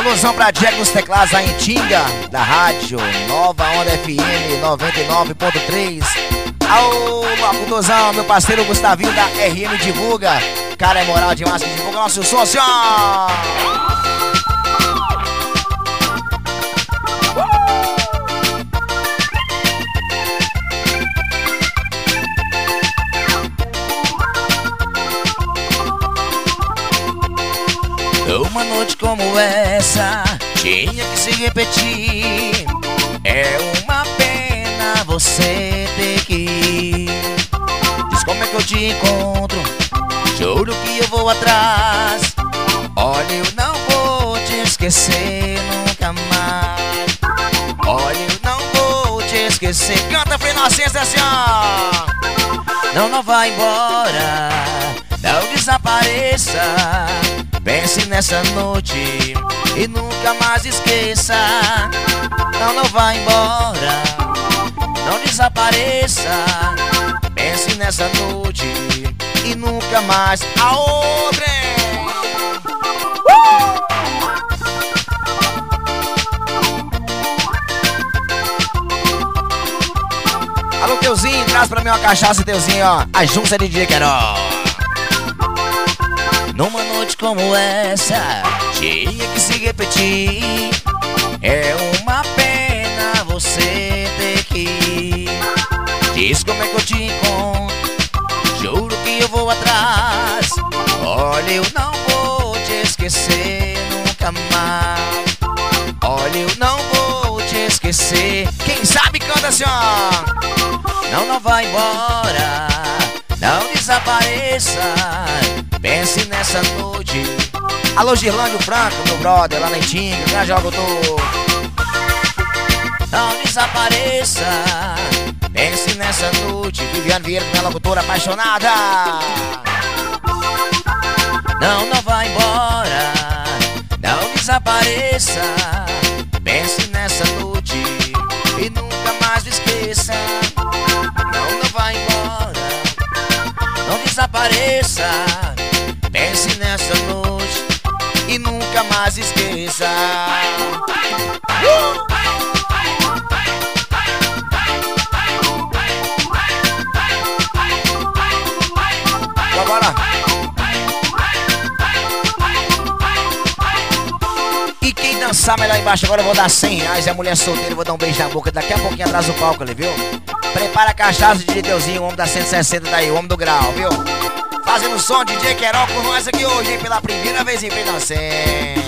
Alusão pra Diego nos teclados, a Intinga, da rádio Nova Onda FM 99.3. Ao Locutozão, meu parceiro Gustavinho da RM Divulga. Cara, é moral demais que divulga nosso som, Uma noite como essa tinha que se repetir. É uma pena você ter que ir. Diz como é que eu te encontro. Juro que eu vou atrás. Olha, eu não vou te esquecer nunca mais. Olha, eu não vou te esquecer. Canta, Frei Inocência, assim, ó. Não, não vai embora. Não desapareça. Pense nessa noite e nunca mais esqueça. Não, não vá embora, não desapareça. Pense nessa noite e nunca mais. A outra. Alô, Teuzinho, traz pra mim uma cachaça, Teuzinho, ó. A junta de DJ Queiroz. Numa noite como essa, tinha que se repetir. É uma pena você ter que ir. Diz como é que eu te encontro. Juro que eu vou atrás. Olha, eu não vou te esquecer nunca mais. Olha, eu não vou te esquecer. Quem sabe canta assim, ó. Não, não vai embora. Não desapareça. Pense nessa noite. Alô, Girlândio Franco, meu brother, lá na Itinga, jogo do. Não desapareça. Pense nessa noite. Viviane Vieira, minha locutora apaixonada. Não, não vá embora. Não desapareça. Pense nessa noite e nunca mais esqueça. Não, não vá embora. Não desapareça. Nunca mais esqueça. Uh! E quem dançar melhor embaixo agora eu vou dar 100 reais. É mulher solteira, vou dar um beijo na boca. Daqui a pouquinho atrás do palco ali, viu? Prepara a cachaça de Deusinho, o homem da 160 daí, o homem do grau, viu? Fazendo som DJ Querol com nós aqui hoje, hein? Pela primeira vez em Inocência.